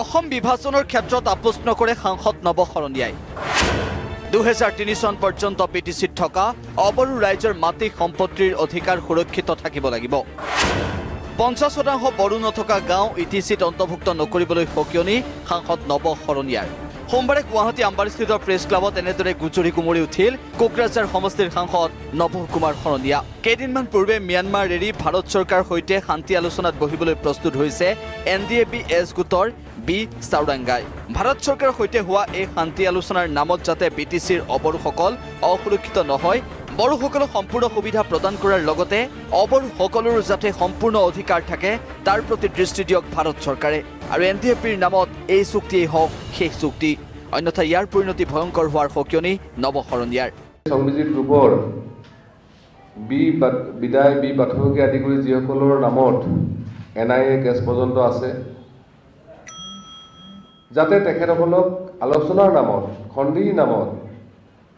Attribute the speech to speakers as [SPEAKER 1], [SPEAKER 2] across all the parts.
[SPEAKER 1] অসম বিভাজনৰ ক্ষেত্ৰত আপোচ নকৰে সাংসদ নৱ শৰণীয়াই। দুহেজাৰ তিনি চন পৰ্যন্ত পি টি চিত থকা অবৰো ৰাইজৰ মাটি সম্পত্তিৰ অধিকাৰ সুৰক্ষিত থাকিব লাগিব। পঞ্চাছ শতাংশ বড়ো নথকা গাঁও ই টি চিত অন্তৰ্ভুক্ত নকৰিবলৈ সকিয়নি সাংসদ নৱ শৰণীয়াৰ। সোমবাৰে গুৱাহাটী আম্বাৰীস্থিত প্ৰেছ ক্লাবত এনেদৰে গুজৰি গুমৰি উঠিল কোকৰাঝাৰ সমষ্টিৰ সাংসদ নৱ কুমাৰ শৰণীয়া। কেইদিনমান পূৰ্বে ম্যানমাৰ এৰি ভাৰত চৰকাৰৰ সৈতে শান্তি আলোচনাত বহিবলৈ প্ৰস্তুত হৈছে N D A B S গোটৰ বি চাওডাংগাই ভাৰত চৰকাৰৰ সৈতে হোৱা এই শান্তি আলোচনাৰ নামত যাতে বি টি চিৰ অবড়োসকল অসুৰক্ষিত নহয় বড়োসকলক সম্পূৰ্ণ সুবিধা প্ৰদান কৰাৰ লগতে অবড়োসকলৰো যাতে সম্পূৰ্ণ অধিকাৰ থাকে তাৰ প্ৰতি দৃষ্টি দিয়ক ভাৰত চৰকাৰে। আৰু এন ডি এ পিৰ নামত এই চুক্তিয়েই হওক শেষ চুক্তি। অন্যথা ইয়াৰ পৰিণতি ভয়ংকৰ হোৱাৰ সকিয়নি নৱ শৰণীয়াৰ
[SPEAKER 2] সংবিজিত গ্ৰুপৰ বি বা- বিদায় বি প্ৰাথমিকে আদি কৰি যিসকলৰ নামত এন আই এ কেছ পৰ্যন্ত আছে যাতে তেখেতসকলক আলোচনাৰ নামত খণ্ডিৰ নামত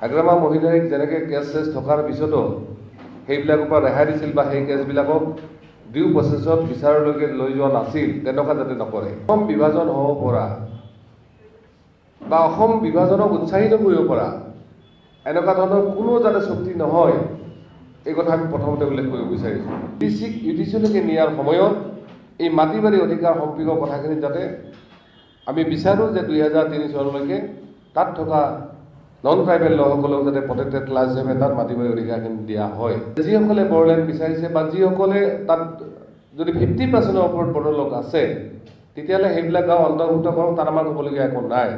[SPEAKER 2] হাগ্ৰামা মহিলাৰীক যেনেকৈ কেছ চেছ থকাৰ পিছতো সেইবিলাকৰ পৰা ৰেহাই দিছিল বা সেই কেছবিলাকক ডিউ প্ৰচেছত বিচাৰলৈকে লৈ যোৱা নাছিল তেনেকুৱা যাতে নকৰে। অসম বিভাজন হ'ব পৰা বা অসম বিভাজনক উৎসাহিত কৰিব পৰা এনেকুৱা ধৰণৰ কোনো যাতে চুক্তি নহয় এই কথা আমি প্ৰথমতে উল্লেখ কৰিব বিচাৰিছোঁ। ইউ টি চিক ইউ টি চিলৈকে নিয়াৰ সময়ত এই মাটি বাৰী অধিকাৰ সম্পৰ্কীয় কথাখিনি যাতে আমি বিচাৰোঁ যে দুই হাজাৰ তিনি চনলৈকে তাত থকা নন ট্ৰাইবেল লোকসকলক যাতে প্ৰটেক্টেড ক্লাছ হিচাপে তাত মাটি বাৰী অধিকাৰখিনি দিয়া হয়। যিসকলে বড়োলেণ্ড বিচাৰিছে বা যিসকলে তাত যদি ফিফটি পাৰ্চেণ্টৰ ওপৰত বড়ো লোক আছে তেতিয়াহ'লে সেইবিলাক গাঁও অন্তৰ্ভুক্ত কৰক তাত আমাৰ ক'বলগীয়া একো নাই।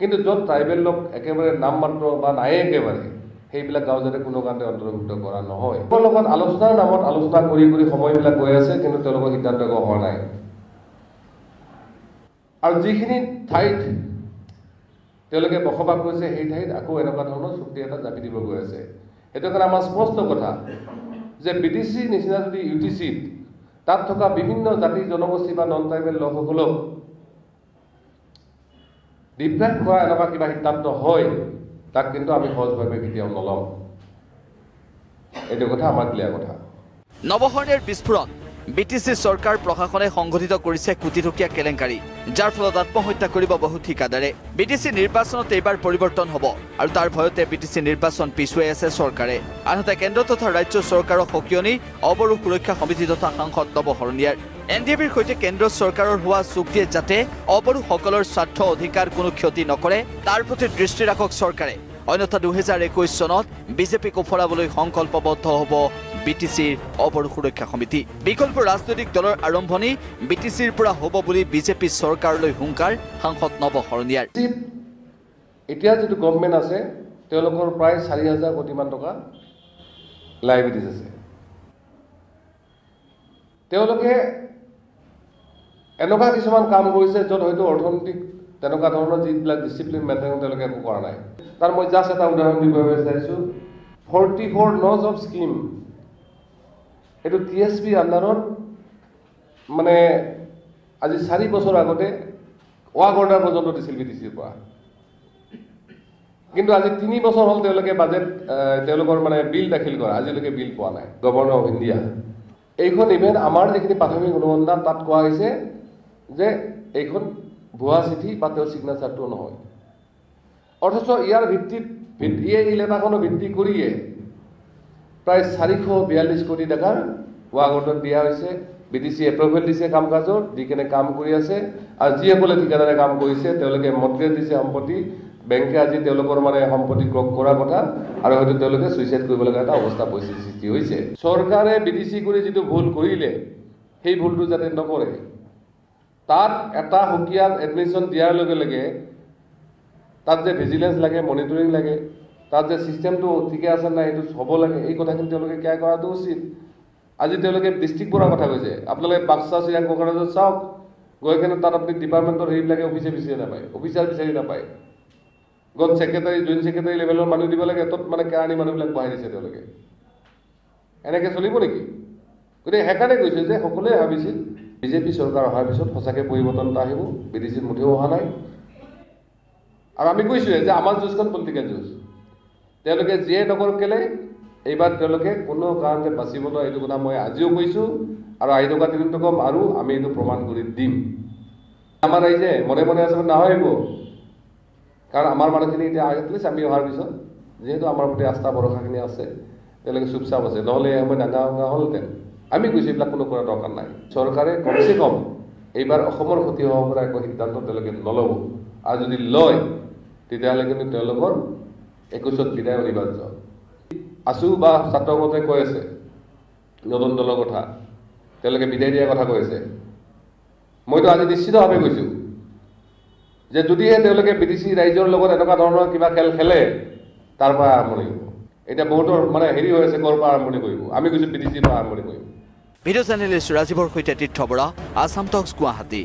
[SPEAKER 2] কিন্তু য'ত ট্ৰাইবেল লোক একেবাৰে নাম মাত্ৰ বা নায়ে একেবাৰে সেইবিলাক গাঁও যাতে কোনো কাৰণতে অন্তৰ্ভুক্ত কৰা নহয়। তেওঁলোকৰ লগত আলোচনাৰ নামত আলোচনা কৰি কৰি সময়বিলাক গৈ আছে কিন্তু তেওঁলোকৰ সিদ্ধান্ত হোৱা নাই। আৰু যিখিনি ঠাইত তেওঁলোকে বসবাস কৰিছে সেই ঠাইত আকৌ এনেকুৱা ধৰণৰ চুক্তি এটা জাপি দিব গৈ আছে। সেইটো কাৰণে আমাৰ স্পষ্ট কথা যে বি টি চিৰ নিচিনা যদি ইউ টি চিত তাত থকা বিভিন্ন জাতি জনগোষ্ঠী বা নন ট্ৰাইবেল লোকসকলক ডিপ্ৰেক্ট কৰা এনেকুৱা কিবা সিদ্ধান্ত হয় তাক কিন্তু আমি সহজভাৱে কেতিয়াও নলওঁ। এইটো কথা আমাৰ ক্লিয়াৰ কথা।
[SPEAKER 1] নৱশৰণীৰ বিস্ফোৰণ। বি টি চি চৰকাৰ প্ৰশাসনে সংঘটিত কৰিছে কোটিটকীয়া কেলেংকাৰী যাৰ ফলত আত্মহত্যা কৰিব বহু ঠিকাদাৰে। বি টি চি নিৰ্বাচনত এইবাৰ পৰিৱৰ্তন হ'ব আৰু তাৰ ভয়তে বি টি চি নিৰ্বাচন পিছুৱাই আছে চৰকাৰে। আনহাতে কেন্দ্ৰ তথা ৰাজ্য চৰকাৰক সকিয়নি অবড়ো সুৰক্ষা সমিতি তথা সাংসদ নৱ শৰণীয়াৰ এন ডি এ বিৰ সৈতে কেন্দ্ৰ চৰকাৰৰ হোৱা চুক্তিয়ে যাতে অবড়োসকলৰ স্বাৰ্থ অধিকাৰ কোনো ক্ষতি নকৰে তাৰ প্ৰতি দৃষ্টি ৰাখক চৰকাৰে। অন্যথা দুহেজাৰ একৈশ চনত বিজেপিক ওফৰাবলৈ সংকল্পবদ্ধ হ'ব বি টি চিৰ অবড়ো সুৰক্ষা সমিতি। বিকল্প ৰাজনৈতিক দলৰ আৰম্ভণি বি টি চিৰ পৰা হ'ব বুলি বিজেপি চৰকাৰলৈ হুংকাৰ সাংসদ নৱ শৰণীয়াৰ।
[SPEAKER 2] এতিয়া যিটো গভমেণ্ট আছে তেওঁলোকৰ প্ৰায় চাৰি হাজাৰ কোটিমান টকা লাইবিলিটিজ আছে। তেওঁলোকে এনেকুৱা কিছুমান কাম কৰিছে য'ত হয়তো অৰ্থনৈতিক তেনেকুৱা ধৰণৰ যিবিলাক ডিচিপ্লিন মেইনটেইন তেওঁলোকে একো কৰা নাই। তাৰ মই জাষ্ট এটা উদাহৰণ দিব বিচাৰিছোঁ। Forty four nos of scheme এইটো টি এছ পিৰ আণ্ডাৰত মানে আজি চাৰি বছৰ আগতে ৱাক অৰ্ডাৰ পৰ্যন্ত দিছিল বি টি চিৰ পৰা। কিন্তু আজি তিনি বছৰ হ'ল তেওঁলোকে বাজেট তেওঁলোকৰ মানে বিল দাখিল কৰা। আজিলৈকে বিল পোৱা নাই। গভৰ্ণৰ অফ ইণ্ডিয়া এইখন ইভেণ্ট আমাৰ যিখিনি প্ৰাথমিক অনুসন্ধান তাত কোৱা হৈছে যে এইখন ভুৱা চিঠি বা তেওঁৰ ছিগনেচাৰটো নহয়। অথচ ইয়াৰ ভিত্তিত ভিত্তি- এই লেটাৰখনৰ ভিত্তি কৰিয়ে প্ৰায় চাৰিশ বিয়াল্লিছ কোটি টকাৰ ৱাক অৰ্ডাৰ দিয়া হৈছে। বি টি চি এপ্ৰুভেল দিছে কাম কাজৰ দি কেনে কাম কৰি আছে। আৰু যিসকলে ঠিকাদাৰে কাম কৰিছে তেওঁলোকে মৰ্টগেজ দিছে সম্পত্তি বেংকে আজি তেওঁলোকৰ মানে সম্পত্তি ক্ৰক কৰাৰ কথা আৰু হয়তো তেওঁলোকে ছুইচাইড কৰিব লগা এটা অৱস্থা পৰিস্থিতি সৃষ্টি হৈছে। চৰকাৰে বি টি চি কৰি যিটো ভুল কৰিলে সেই ভুলটো যাতে নকৰে তাত এটা সুকীয়া এডমিশ্যন দিয়াৰ লগে লগে তাত যে ভিজিলেঞ্চ লাগে মনিটৰিং লাগে তাত যে ছিষ্টেমটো ঠিকে আছে নাই সেইটো হ'ব লাগে এই কথাখিনি তেওঁলোকে কেয়াৰ কৰাটো উচিত। আজি তেওঁলোকে ডিষ্ট্ৰিক্টবোৰৰ কথা কৈছে আপোনালোকে বাক্সা চিৰাং কোকৰাঝাৰত চাওক গৈ কেনে তাত আপুনি ডিপাৰ্টমেণ্টৰ হেৰিবিলাকে অফিচে বিচাৰি নাপায় অফিচাৰ বিচাৰি নাপায়। গত ছেক্ৰেটাৰী জইণ্ট ছেক্ৰেটাৰী লেভেলৰ মানুহ দিব লাগে তত মানে কেৰাণী মানুহবিলাক বহাই দিছে তেওঁলোকে। এনেকৈ চলিব নেকি? গতিকে সেইকাৰণে কৈছোঁ যে সকলোৱে ভাবিছিল বিজেপি চৰকাৰ অহাৰ পিছত সঁচাকৈ পৰিৱৰ্তন এটা আহিব বি টি চিত মুঠেও অহা নাই। আৰু আমি কৈছোঁৱে যে আমাৰ যুঁজখন পলিটিকেল যুঁজ? তেওঁলোকে যিয়ে নকৰক কেলে এইবাৰ তেওঁলোকে কোনো কাৰণতে বাচিবলৈ এইটো কথা মই আজিও কৈছোঁ আৰু আহি থকা দিনটো ক'ম আৰু আমি এইটো প্ৰমাণ কৰি দিম। আমাৰ যে মনে মনে আছে নাভাবিব কাৰণ আমাৰ মানুহখিনি এতিয়া এটলিষ্ট আমি অহাৰ পিছত। যিহেতু আমাৰ প্ৰতি আস্থা ভৰসাখিনি আছে তেওঁলোকে চুপচাপ আছে। নহ'লে সময় ডাঙা ভঙা হ'লহেঁতেন আমি কৈছোঁ এইবিলাক কোনো কৰা দৰকাৰ নাই। চৰকাৰে কমচে কম এইবাৰ অসমৰ ক্ষতি হ'ব পৰা একো সিদ্ধান্ত তেওঁলোকে নল'ব। আৰু যদি লয় তেতিয়াহ'লে কিন্তু তেওঁলোকৰ একৈছত বিদায় অনিবাৰ্য। আছু বা ছাত্ৰমতে কৈ আছে নতুন দলৰ কথা। তেওঁলোকে বিদায় দিয়াৰ কথা কৈ আছে। মইতো আজি নিশ্চিতভাৱে কৈছোঁ যে যদিহে তেওঁলোকে বি টি চি ৰাইজৰ লগত এনেকুৱা ধৰণৰ কিবা খেল খেলে তাৰ পৰা আৰম্ভণি হ'ব এতিয়া বহুতৰ মানে হেৰি হৈ আছে ক'ৰ পৰা আৰম্ভণি কৰিব? আমি কৈছোঁ চিৰ পৰা আৰম্ভণি কৰিম
[SPEAKER 1] ভিডিঅ' জাৰ্নেলিষ্ট ৰাজীৱৰ সৈতে তীৰ্থ বৰা আছাম টক্স গুৱাহাটী।